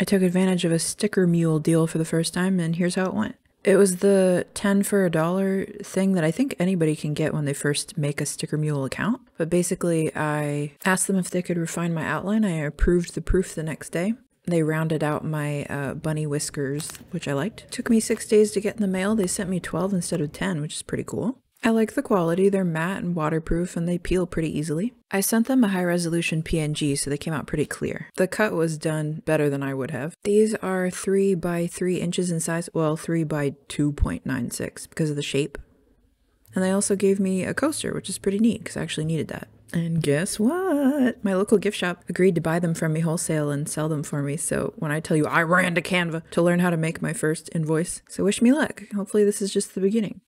I took advantage of a sticker mule deal for the first time, and here's how it went. It was the 10 for a dollar thing that I think anybody can get when they first make a Sticker Mule account. But basically, I asked them if they could refine my outline. I approved the proof the next day. They rounded out my uh, bunny whiskers, which I liked. It Took me six days to get in the mail. They sent me 12 instead of 10, which is pretty cool. I like the quality. They're matte and waterproof and they peel pretty easily. I sent them a high resolution PNG so they came out pretty clear. The cut was done better than I would have. These are 3 by 3 inches in size, well 3 by 2.96 because of the shape. And they also gave me a coaster, which is pretty neat because I actually needed that. And guess what? My local gift shop agreed to buy them from me wholesale and sell them for me. So when I tell you I ran to Canva to learn how to make my first invoice, so wish me luck. Hopefully this is just the beginning.